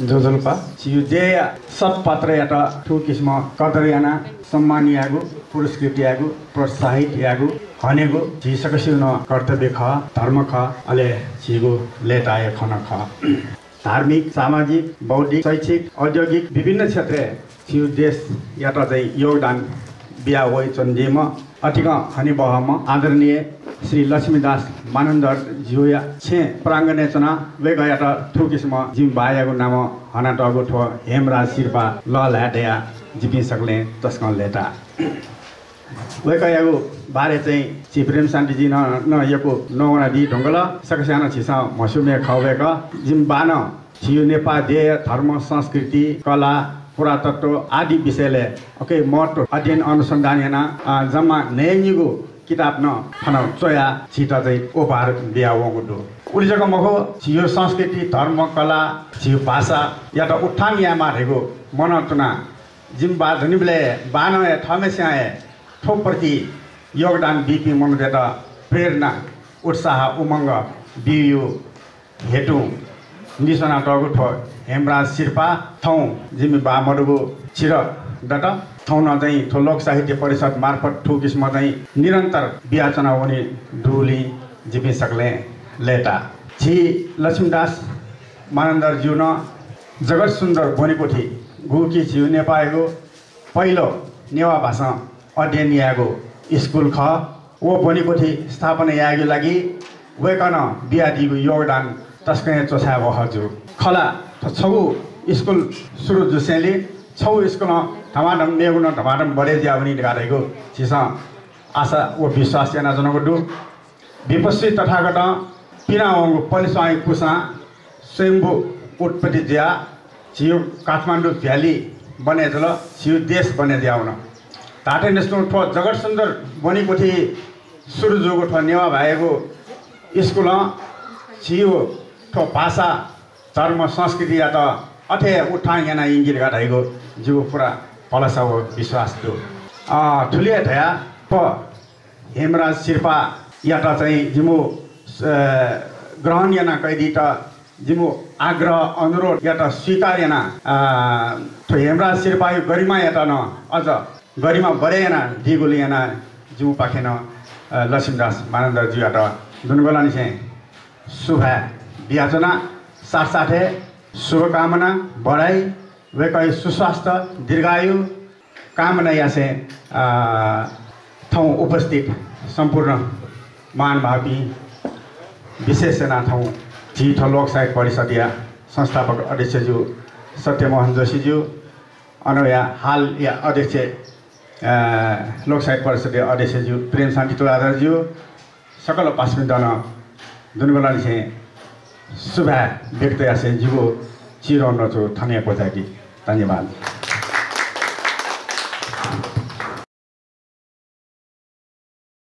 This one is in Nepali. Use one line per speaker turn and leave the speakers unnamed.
जोजल्पा छियु जे सब पात्र यात ठु किसिम कदर याना सम्मान यागु पुरस्कृत यागु प्रोत्साहित यागु हनेगु झि सकसिउ न कर्तव्य ख धर्म ख अले छिगु लेटाय खन ख धार्मिक सामाजिक बौद्धिक शैक्षिक औद्योगिक विभिन्न क्षेत्र छिउ देश यात चाहिँ योगदान बिहा वै चन्जेम अटिक हनि बहम आदरणीय श्री लक्ष्मीदास मानन्दर जिउया छे प्राङ्गने चना वे गया त थु किसिम जिम बायाको नाम हना ठो हेमराज शिर्पा ल ल्याटया जिपि सक्ले तस्क लेटा। वे गयाको बारे चाहिँ छि प्रेम शान्तिजी न न यको नौगना दि ढङ्गल छिसा मसुमे खवेक जिम बान छियो नेपाल देय धर्म संस्कृति कला पुरातत्व आदि विषयले ओके महत्व अध्ययन अनुसन्धान जम्मा नेङ्गीको किताब न फन चोया छिटा चाहिँ ओपार बिहा वगुटो उलिजको मखो छियो संस्कृति धर्म कला छियो भाषा या त उत्थान या मारेको मनतुना जिम बा धनिबले बान ठमेस्या ठोकप्रति योगदान बिपी मनुले त प्रेरणा उत्साह उमङ्ग बिउ हेटु। निसना टगु ठो हेमराज शिर्पा थौँ जिमी बा मरुगु छिर न चाहिँ लोक साहित्य परिषद मार्फत ठु किसिम चाहिँ निरन्तर बिहाचना हुने डुली जिपी सक्ले लेटा। छि लक्ष्मीदास मानन्दर जिउ न जगत सुन्दर बोनीकोठी गुकी छिउ नेपालको पहिलो नेवा भाषा अध्ययन यागो स्कुल ख। ओ बोनीकोठी स्थापना यागको लागि वेकन बिहादीको योगदान तस्कै चोछा हजुर। खला छौ स्कुल सुरु जुसेली छौ स्कुल ढमाडम मेगुन ढमाडम बढे ज्या पनि गाडेको छिस आशा ओ विश्वास याना जनको डु। विपस्वी तथागत पिनावङ्गु पलिसाई कुसा स्वयम्भू उत्पत्ति ज्या छियो काठमाडौँ भ्याली बने जल छियो देश बने ज्याउन टाटे नेसनल ठो जगत सुन्दर सुरु जोगो ठो नेवा भएको स्कुल छियो ठो भाषा धर्म संस्कृति या त अथे याना इङ्गित गाडेको जिउ पुरा पलस हो विश्वास त्यो ठुलिया धया प हेमराज शिर्पा या त चाहिँ जिमु ग्रहण याना कैदी त जिमु आग्रह अनुरोध या त स्वीकार याना हेमराज शिर्पा यो गरिमा या त न अझ गरिमा बढे याना दिगोली याना जिउ पाखेन लक्ष्मीदास मानन्दरज्यू या त दुनगोलानी चाहिँ शुभा बिहाचना साथसाथै शुभकामना बढाइ वेकै सुस्वास्थ्य दीर्घायु कामना यासे ठाउँ उपस्थित सम्पूर्ण महानुभावी विशेषना ठाउँ साहित्य परिषद या संस्थापक अध्यक्षज्यू सत्यमोहन जोशीज्यू अनया हाल या अध्यक्ष लोक साहित्य परिषद अध्यक्षज्यू प्रेम शान्ति तुलाधरज्यू सकल पास्मिदन दुनगोलानी चाहिँ शुभा व्यक्त यासे जीवो चिरो नचो थनिया पोचाकी धन्यवाद